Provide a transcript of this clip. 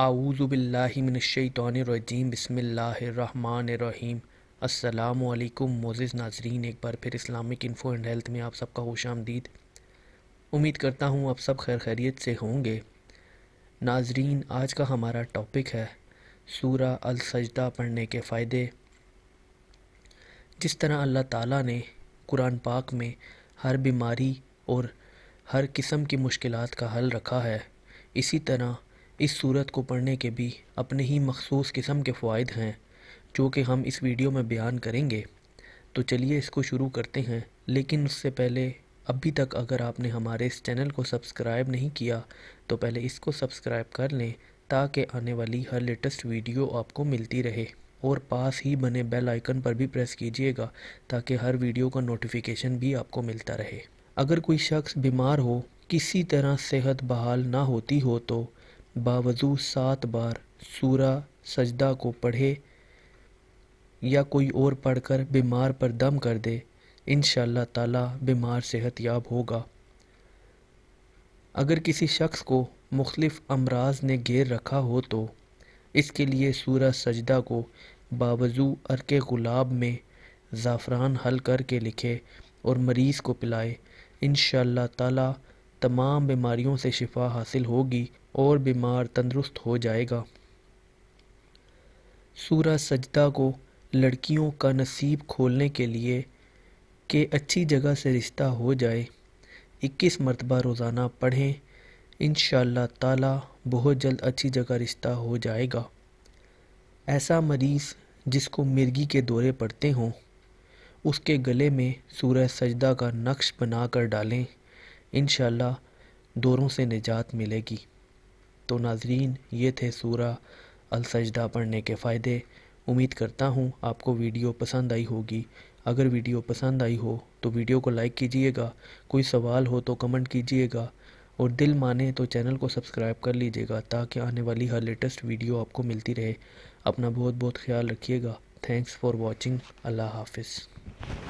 اعوذ باللہ من الشیطان الرجیم، بسم اللہ الرحمن الرحیم۔ السلام علیکم موزز ناظرین، ایک بار پھر اسلامک انفو اینڈ ہیلتھ میں آپ سب کا خوش آمدید۔ امید کرتا ہوں آپ سب خیر خیریت سے ہوں گے۔ ناظرین، آج کا ہمارا ٹاپک ہے سورہ السجدہ پڑھنے کے فائدے۔ جس طرح اللہ تعالیٰ نے قرآن پاک میں ہر بیماری اور ہر قسم کی مشکلات کا حل رکھا ہے، اسی طرح اس صورت کو پڑھنے کے بھی اپنے ہی مخصوص قسم کے فوائد ہیں جو کہ ہم اس ویڈیو میں بیان کریں گے۔ تو چلیے اس کو شروع کرتے ہیں۔ لیکن اس سے پہلے ابھی تک اگر آپ نے ہمارے اس چینل کو سبسکرائب نہیں کیا تو پہلے اس کو سبسکرائب کر لیں تاکہ آنے والی ہر لیٹسٹ ویڈیو آپ کو ملتی رہے۔ اور پاس ہی بنے بیل آئیکن پر بھی پریس کیجیے گا تاکہ ہر ویڈیو کا نوٹیفیکیشن بھی آپ کو ملتا رہے۔ اگر کوئی شخص بیمار ہو، کسی طرح صحت بحال نہ ہوتی ہو تو باوضو سات بار سورہ سجدہ کو پڑھے یا کوئی اور پڑھ کر بیمار پر دم کر دے، انشاءاللہ تعالی بیمار صحت یاب ہوگا۔ اگر کسی شخص کو مختلف امراض نے گیر رکھا ہو تو اس کے لیے سورہ سجدہ کو باوضو عرق گلاب میں زعفران حل کر کے لکھے اور مریض کو پلائے۔ انشاءاللہ تعالی تمام بیماریوں سے شفا حاصل ہوگی اور بیمار تندرست ہو جائے گا۔ سورہ سجدہ کو لڑکیوں کا نصیب کھولنے کے لیے کہ اچھی جگہ سے رشتہ ہو جائے۔ اکیس مرتبہ روزانہ پڑھیں، انشاءاللہ تعالی بہت جلد اچھی جگہ رشتہ ہو جائے گا۔ ایسا مریض جس کو مرگی کے دورے پڑتے ہوں، اس کے گلے میں سورہ سجدہ کا نقش بنا کر ڈالیں۔ انشاءاللہ دوروں سے نجات ملے گی۔ تو ناظرین، یہ تھے سورہ السجدہ پڑھنے کے فائدے۔ امید کرتا ہوں آپ کو ویڈیو پسند آئی ہوگی۔ اگر ویڈیو پسند آئی ہو تو ویڈیو کو لائک کیجیے گا۔ کوئی سوال ہو تو کمنٹ کیجیے گا۔ اور دل مانے تو چینل کو سبسکرائب کر لیجیے گا تاکہ آنے والی ہر لیٹسٹ ویڈیو آپ کو ملتی رہے۔ اپنا بہت بہت خیال رکھیے گا۔ تھینکس فار واچنگ اللہ حافظ۔